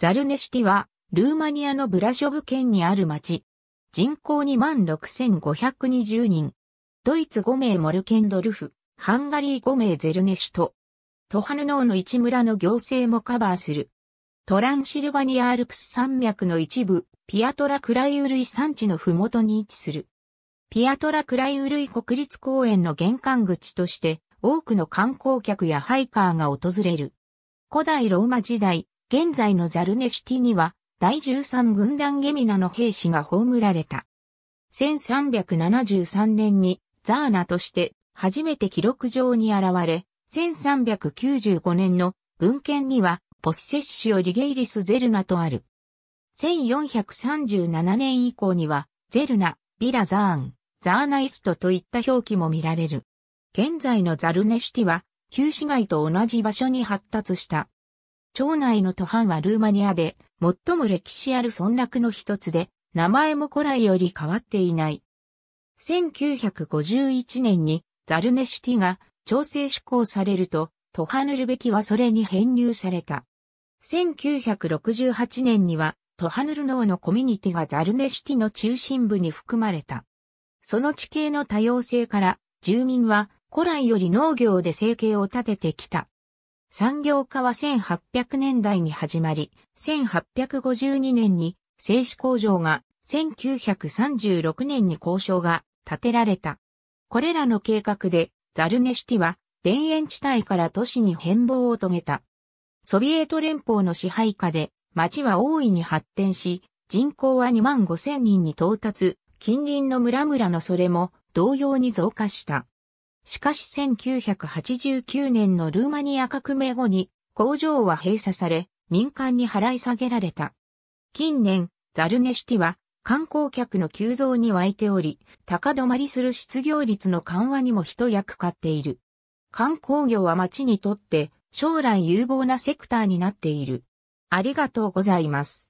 ザルネシティは、ルーマニアのブラショブ県にある町。人口26,520人。ドイツ5名モルケンドルフ、ハンガリー5名ゼルネシト。トハヌノーの一村の行政もカバーする。トランシルバニアアルプス山脈の一部、ピアトラクライウルイ山地のふもとに位置する。ピアトラクライウルイ国立公園の玄関口として、多くの観光客やハイカーが訪れる。古代ローマ時代、現在のザルネシティには、第13軍団ゲミナの兵士が葬られた。1373年にザーナとして初めて記録上に現れ、1395年の文献にはポッセッシオ・リゲイリス・ゼルナとある。1437年以降にはゼルナ、ビラ・ザーン、ザーナイストといった表記も見られる。現在のザルネシティは旧市街と同じ場所に発達した。町内の都藩はルーマニアで最も歴史ある村落の一つで、名前も古来より変わっていない。1951年にザルネシティが調整施行されると、トハヌルベキはそれに編入された。1968年にはトハヌルノーのコミュニティがザルネシティの中心部に含まれた。その地形の多様性から住民は古来より農業で生計を立ててきた。産業化は1800年代に始まり、1852年に製紙工場が、1936年に交渉が建てられた。これらの計画で、ザルネシティは田園地帯から都市に変貌を遂げた。ソビエト連邦の支配下で町は大いに発展し、人口は2万5千人に到達、近隣の村々のそれも同様に増加した。しかし1989年のルーマニア革命後に工場は閉鎖され民間に払い下げられた。近年、ザルネシティは観光客の急増に湧いており、高止まりする失業率の緩和にも一役買っている。観光業は街にとって将来有望なセクターになっている。ありがとうございます。